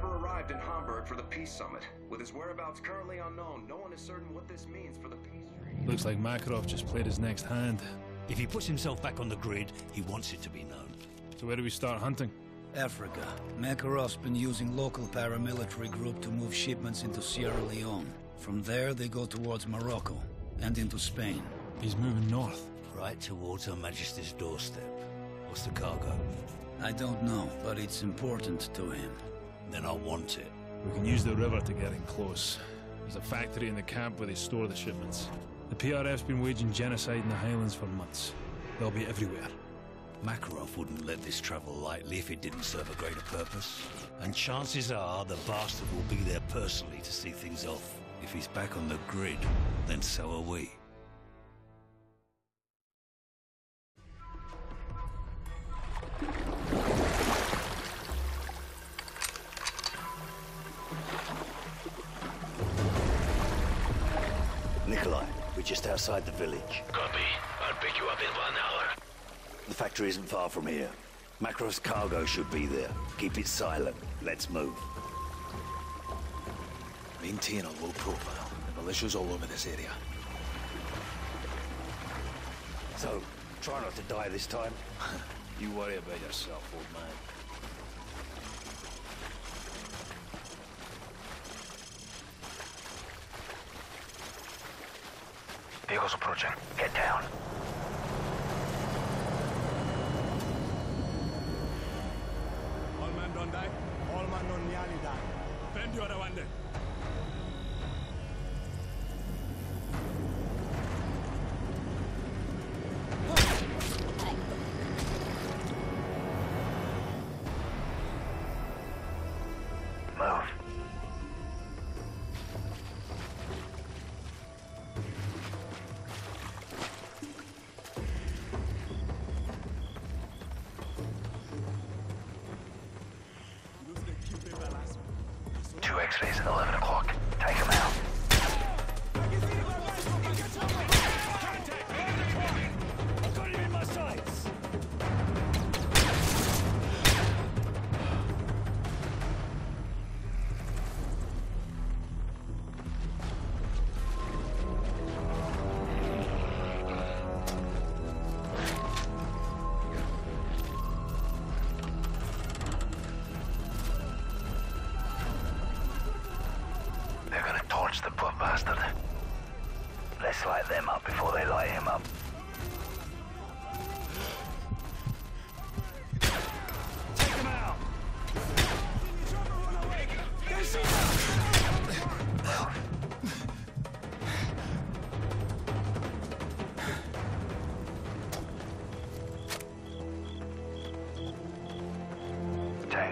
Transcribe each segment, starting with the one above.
the Russian president never arrived in Hamburg for the peace summit. With his whereabouts currently unknown, no one is certain what this means for the peace treaty. Looks like Makarov just played his next hand. If he puts himself back on the grid, he wants it to be known. So where do we start hunting? Africa. Makarov's been using local paramilitary group to move shipments into Sierra Leone. From there, they go towards Morocco and into Spain. He's moving north. Right towards Her Majesty's doorstep. What's the cargo? I don't know, but it's important to him. Then I want it. We can use the river to get in close. There's a factory in the camp where they store the shipments. The PRF's been waging genocide in the Highlands for months. They'll be everywhere. Makarov wouldn't let this travel lightly if it didn't serve a greater purpose. And chances are the bastard will be there personally to see things off. If he's back on the grid, then so are we. Nikolai, we're just outside the village. Copy. I'll pick you up in one hour. The factory isn't far from here. Makarov's cargo should be there. Keep it silent. Let's move. Maintain a low profile. The militia's all over this area. So, try not to die this time. You worry about yourself, old man. Vehicles approaching. Get down. All man don't die. All man don't nearly die. Friend you are one day.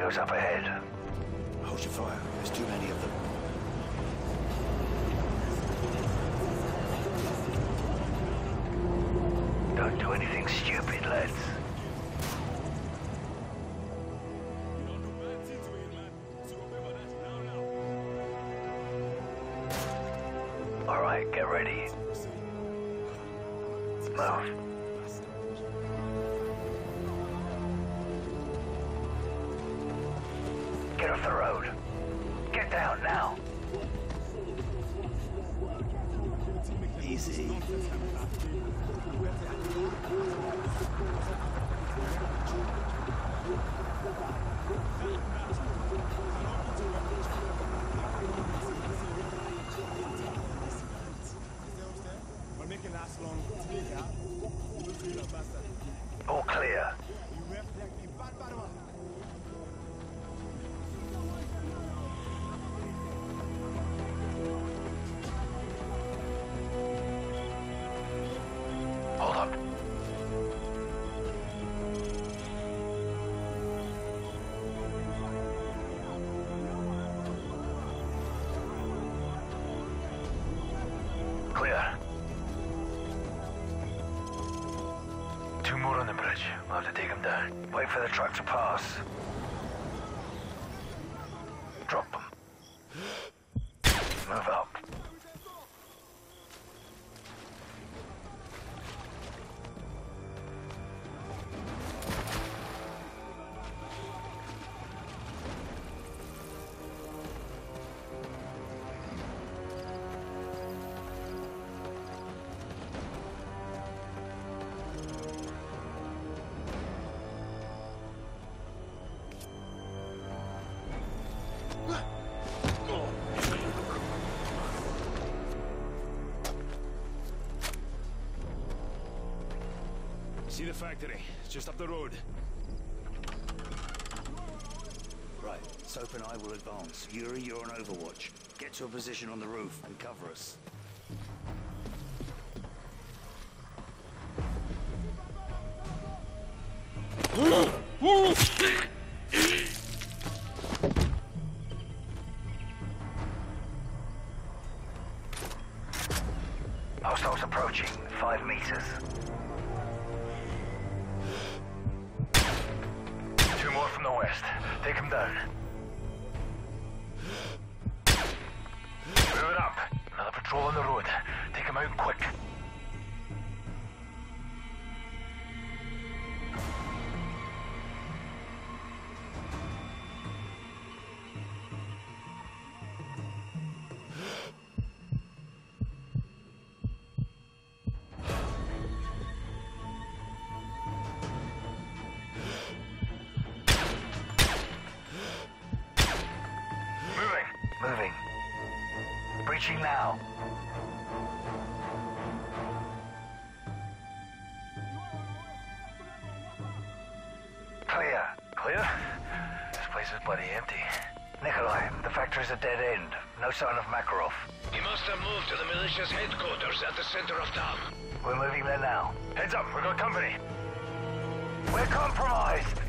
Tango's up ahead. Hold your fire. There's too many of them. Don't do anything stupid, lads. All right, get ready. Move. Get off the road. Get down now. Easy. We're making last long. Up. Clear. Two more on the bridge. We'll have to take them down. Wait for the truck to pass. The factory? It's just up the road. Right, Soap and I will advance. Yuri, you're on Overwatch. Get to a position on the roof and cover us. Hostiles Breaching now. Clear. Clear? This place is bloody empty. Nikolai, the factory's a dead end. No sign of Makarov. He must have moved to the militia's headquarters at the center of town. We're moving there now. Heads up, we've got company. We're compromised!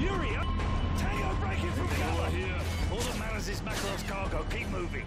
Yuri, Tango breaking through the cover! here. All that matters is Makarov's cargo. Keep moving.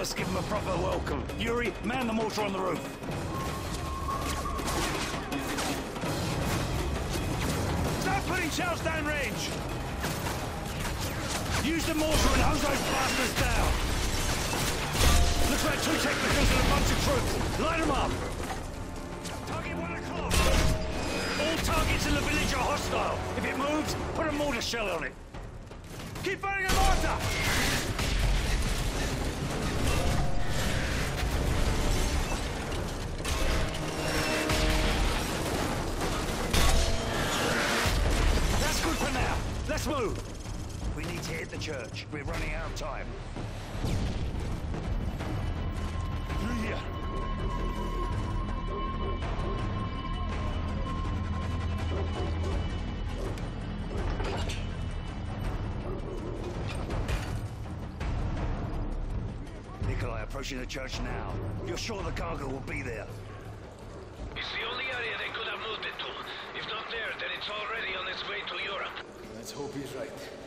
Let's give them a proper welcome. Yuri, man the mortar on the roof. Start putting shells down range! Use the mortar and hose those bastards down! Looks like two technicals and a bunch of troops. Light them up! Target one o'clock! All targets in the village are hostile. If it moves, put a mortar shell on it. Keep firing a mortar! Let's move. We need to hit the church. We're running out of time. Nikolai approaching the church now. You're sure the cargo will be there? It's the only area they could have moved it to. If not there, then it's already on its way to Europe. Let's hope he's right.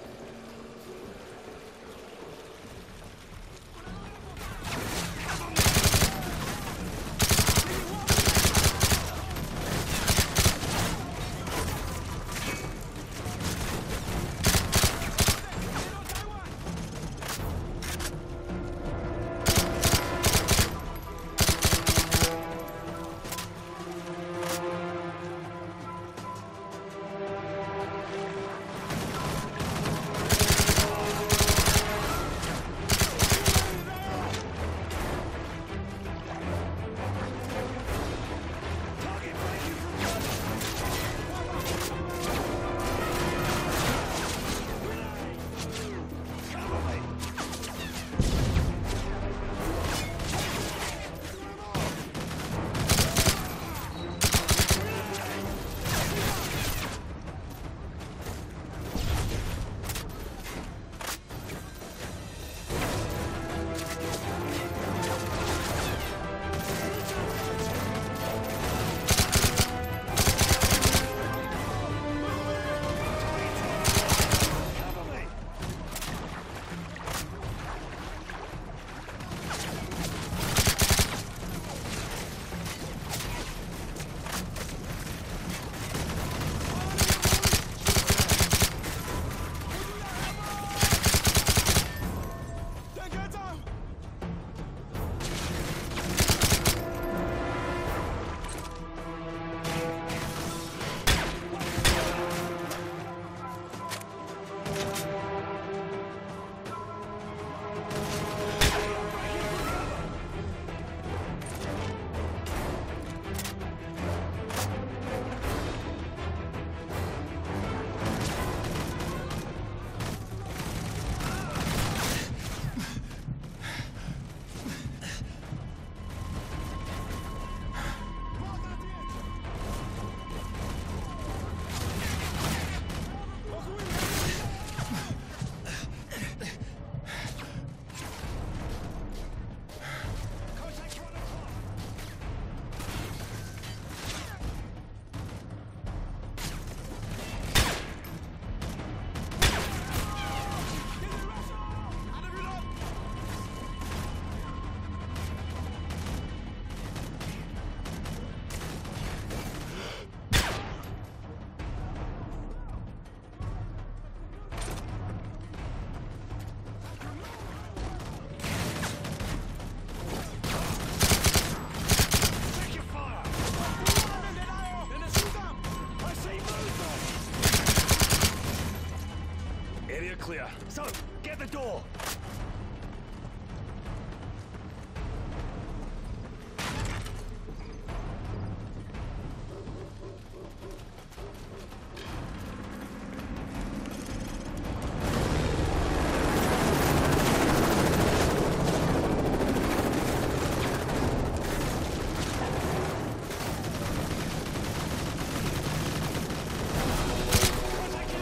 door!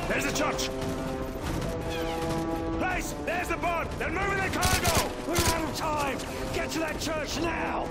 There's a church! There's the boat! They're moving the cargo! We're out of time! Get to that church now!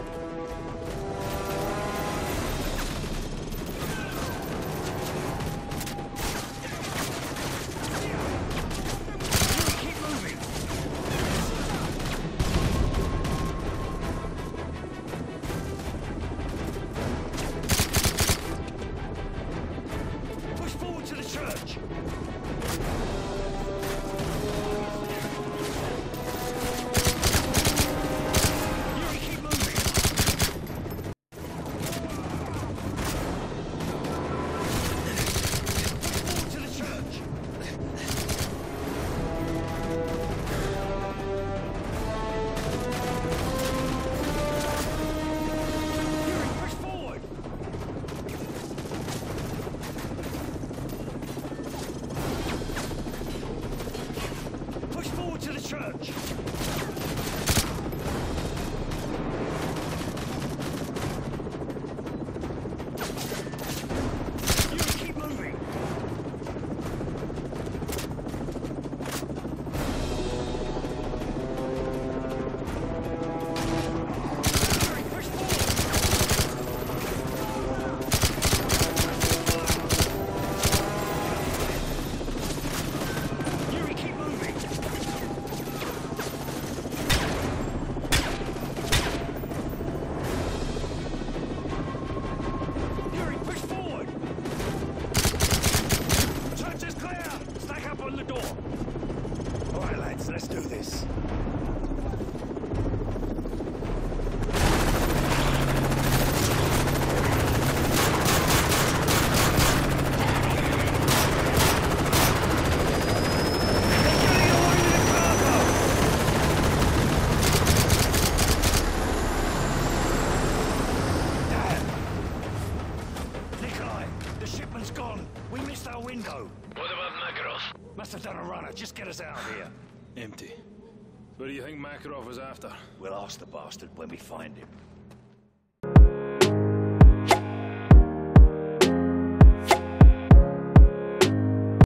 Who do you think Makarov was after? We'll ask the bastard when we find him.